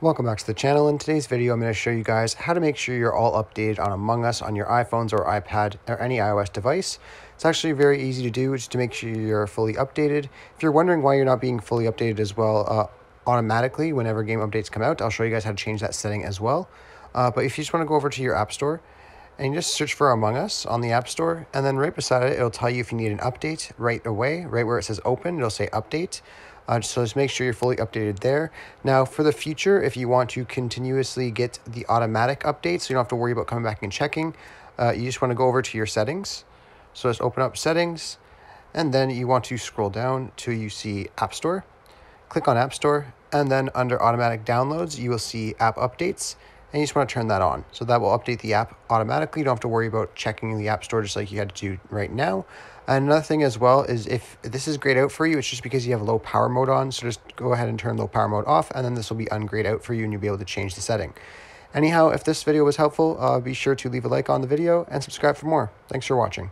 Welcome back to the channel. In today's video, I'm going to show you guys how to make sure you're all updated on Among Us on your iPhones or iPad or any iOS device. It's actually very easy to do just to make sure you're fully updated. If you're wondering why you're not being fully updated as well uh, automatically whenever game updates come out, I'll show you guys how to change that setting as well. Uh, but if you just want to go over to your App Store and you just search for Among Us on the App Store, and then right beside it, it'll tell you if you need an update right away. Right where it says open, it'll say update. Uh, so just make sure you're fully updated there. Now, for the future, if you want to continuously get the automatic updates, so you don't have to worry about coming back and checking, uh, you just want to go over to your settings. So just open up settings, and then you want to scroll down till you see App Store. Click on App Store, and then under automatic downloads, you will see app updates and you just want to turn that on. So that will update the app automatically. You don't have to worry about checking the app store just like you had to do right now. And another thing as well is if this is grayed out for you, it's just because you have low power mode on. So just go ahead and turn low power mode off and then this will be ungrayed out for you and you'll be able to change the setting. Anyhow, if this video was helpful, uh, be sure to leave a like on the video and subscribe for more. Thanks for watching.